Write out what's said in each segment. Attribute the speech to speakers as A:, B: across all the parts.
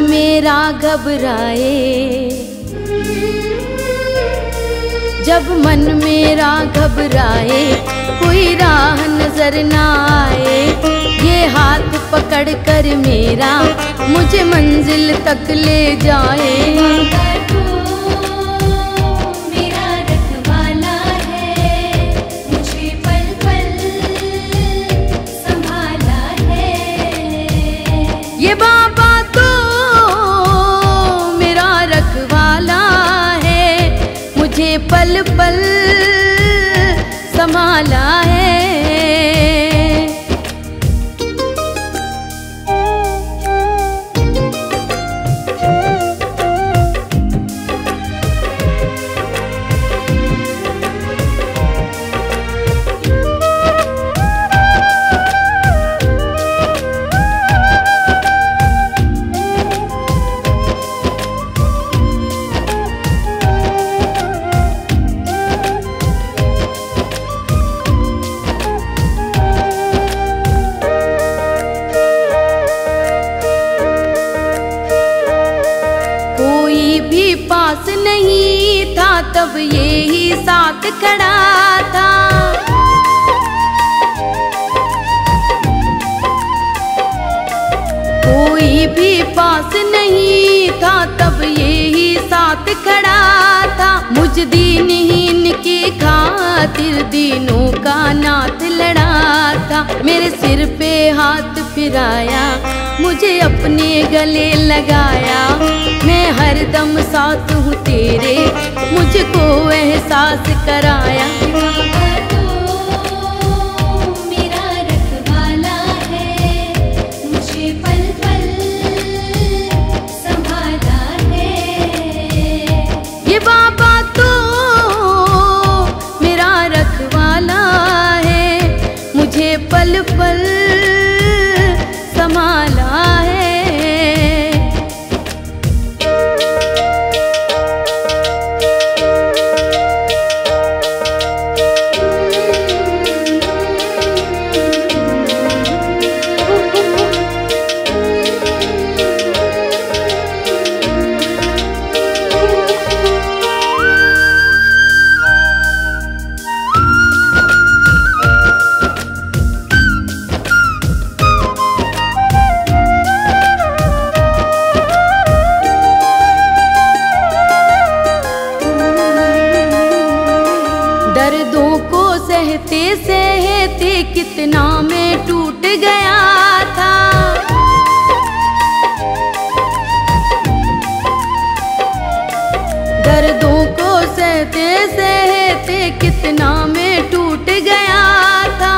A: मेरा घबराए। जब मन मेरा घबराए, कोई राह नज़र ना आए। ये हाथ पकड़ कर मेरा मुझे मंजिल तक ले जाए। नहीं था, तब ये ही साथ खड़ा था। कोई भी पास नहीं था, तब ये ही साथ खड़ा मुझ दीनहीन की खातिर दीनों का नाथ लड़ा था। मेरे सिर पे हाथ फिराया, मुझे अपने गले लगाया। मैं हर दम साथ हूँ तेरे, मुझको एहसास कराया। सहते सहते कितना मैं टूट गया था। दर्दों को सहते सहते कितना मैं टूट गया था।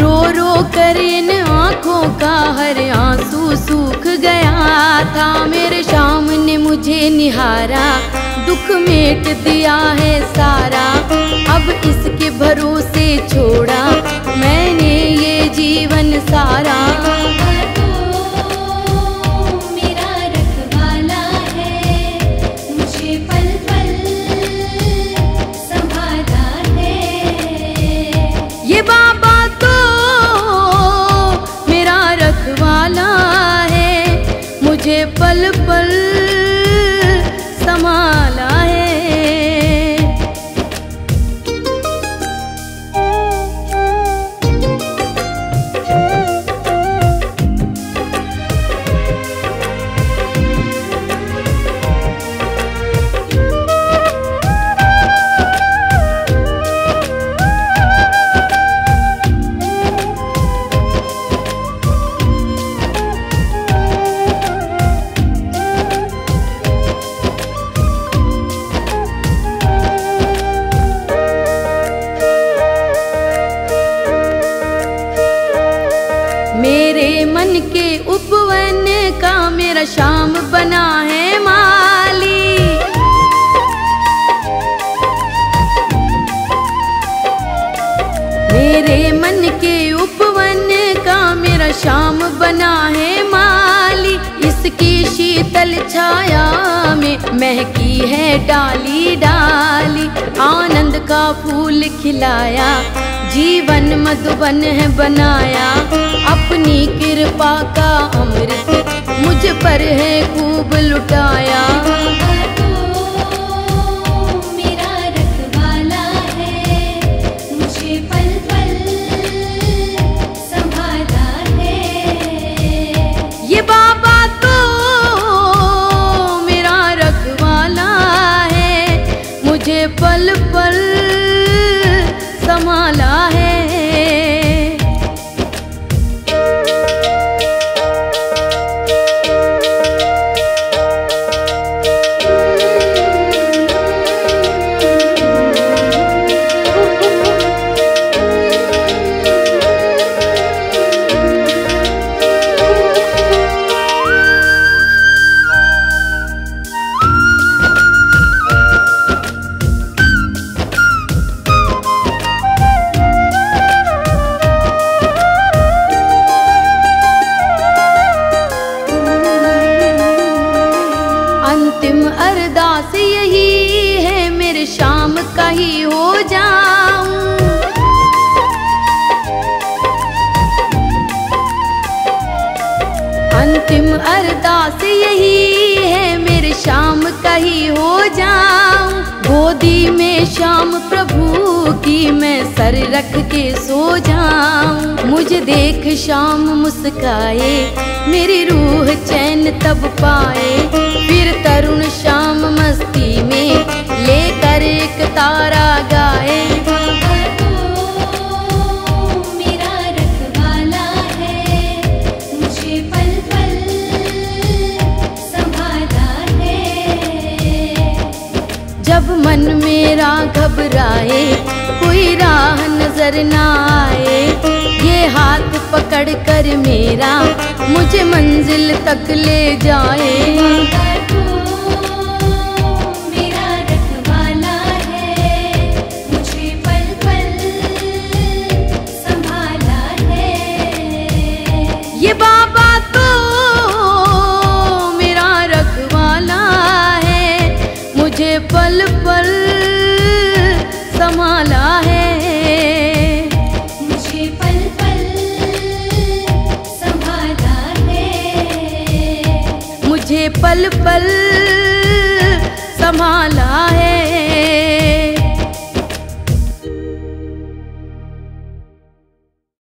A: रो रो कर इन आँखों का हर आँसू सूख गया था। मेरे शाम ने मुझे निहारा दुख मेट दिया है सारा। अब इसके भरोसे छोड़ा। मैंने ये जीवन सारा। शाम बना है माली। मेरे मन के उपवन का मेरा शाम बना है माली। इसकी शीतल छाया में महकी है डाली डाली। का फूल खिलाया, जीवन मधुबन है बनाया। अपनी कृपा का अमृत मुझ पर है खूब लुटाया। शाम का ही हो जाऊँ। गोदी में श्याम प्रभु की मैं सर रख के सो जाऊँ। मुझे देख शाम मुस्काए, मेरी रूह चैन तब पाए। फिर तरुण शाम मस्ती में लेकर एक तारा गाए। राह नज़र ना आए ये हाथ पकड़ कर मेरा मुझे मंजिल तक ले जाए।
B: पल पल संभाल